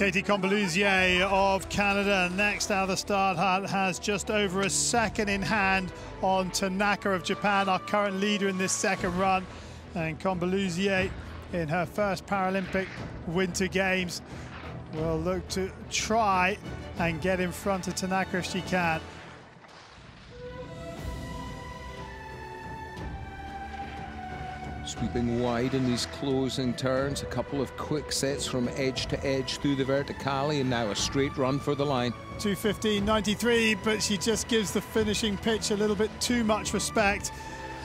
Katie Combaluzier of Canada next out of the start has just over a second in hand on Tanaka of Japan, our current leader in this second run. And Combaluzier in her first Paralympic Winter Games will look to try and get in front of Tanaka if she can. Sweeping wide in these closing turns, a couple of quick sets from edge to edge through the verticale, and now a straight run for the line. 215.93, but she just gives the finishing pitch a little bit too much respect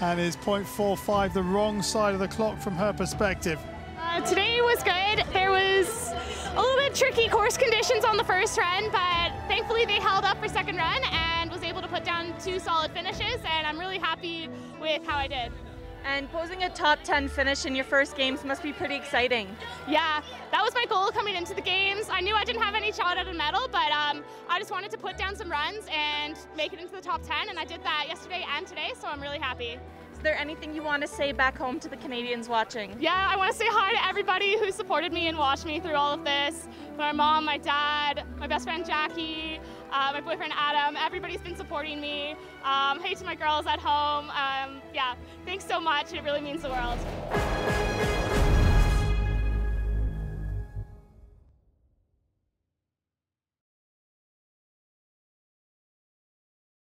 and is 0.45 the wrong side of the clock from her perspective. Uh, today was good. There was a little bit tricky course conditions on the first run, but thankfully they held up for second run and was able to put down two solid finishes, and I'm really happy with how I did. And posing a top 10 finish in your first games must be pretty exciting. Yeah, that was my goal coming into the games. I knew I didn't have any shot at a medal, but um, I just wanted to put down some runs and make it into the top 10, and I did that yesterday and today, so I'm really happy. Is there anything you want to say back home to the Canadians watching? Yeah, I want to say hi to everybody who supported me and watched me through all of this. My mom, my dad, my best friend Jackie, uh, my boyfriend Adam, everybody's been supporting me. Um, hey to my girls at home. Um, yeah, thanks so much. It really means the world.